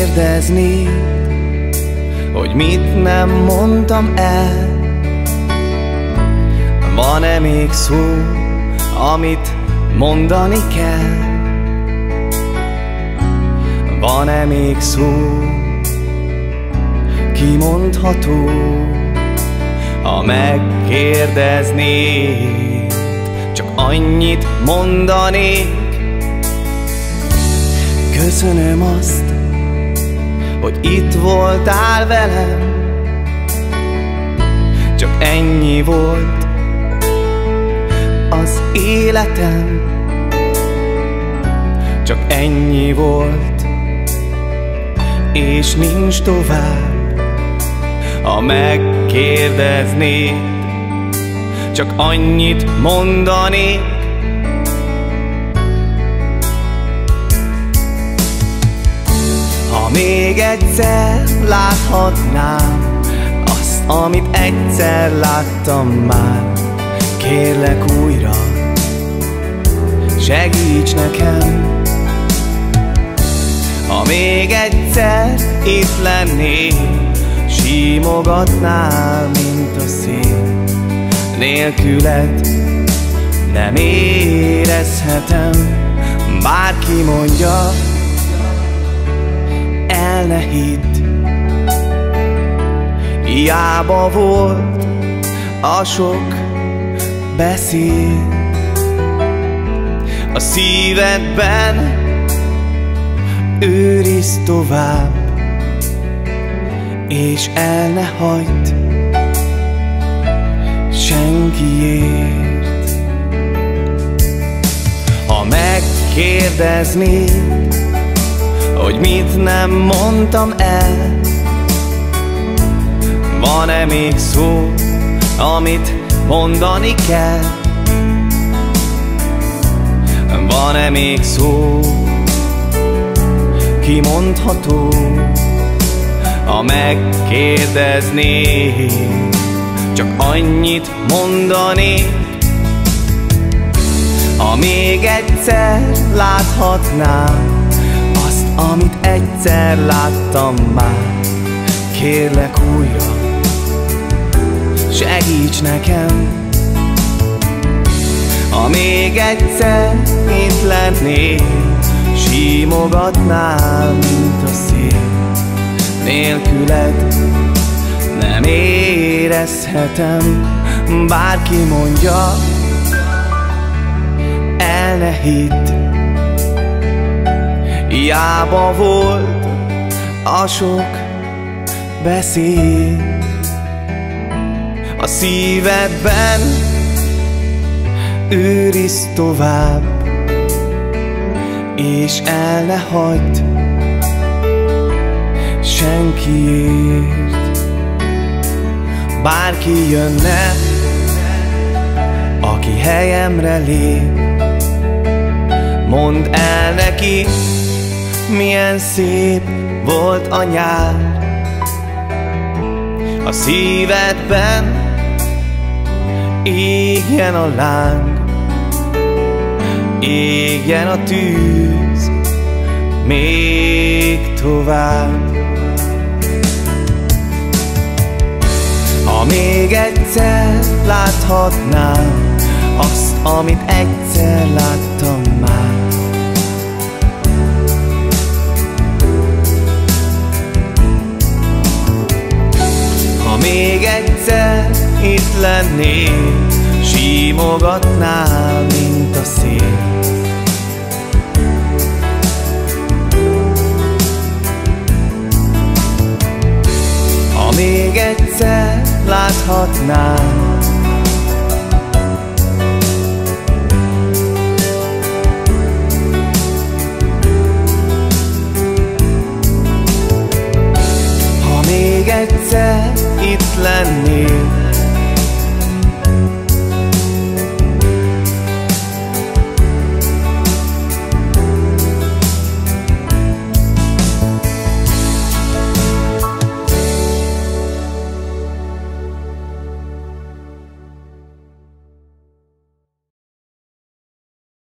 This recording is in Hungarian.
megkérdezni, hogy mit nem mondtam el. Van-e még szó, amit mondani kell? Van-e még szó, kimondható, ha megkérdeznéd, csak annyit mondanék, Köszönöm azt, hogy itt voltál velem. Csak ennyi volt az életem. Csak ennyi volt, és nincs tovább. Ha megkérdeznéd, csak annyit mondanék még egyszer láthatnám Azt, amit egyszer láttam már. Kérlek újra, segíts nekem. Ha még egyszer itt lennél Simogatnál, mint a szél. Nélküled nem érezhetem. Bárki mondja, el ne hidd. Hiába volt a sok beszéd A szívedben őrizd tovább És el ne hagyd senkiért. Ha megkérdeznéd hogy mit nem mondtam el Van-e még szó, amit mondani kell? Van-e még szó, kimondható, ha megkérdezné, csak annyit mondani, ha még egyszer láthatnám, amit egyszer láttam már. Kérlek újra, segíts nekem. Ha még egyszer itt lennél Simogatnál, mint a szél. Nélküled nem érezhetem Bárki mondja, el ne hidd Hiába volt a sok beszéd A szívedben őriz tovább És el ne hagyd senkiért. Bárki jönne, aki helyemre lép Mondd el neki, milyen szép volt a nyár. A szívedben égjen a láng Égjen a tűz még tovább. Ha még egyszer láthatnám Azt, amit egyszer láttam már lennél Simogatnál, mint a szél. Ha még egyszer láthatnál Ha még egyszer itt lennél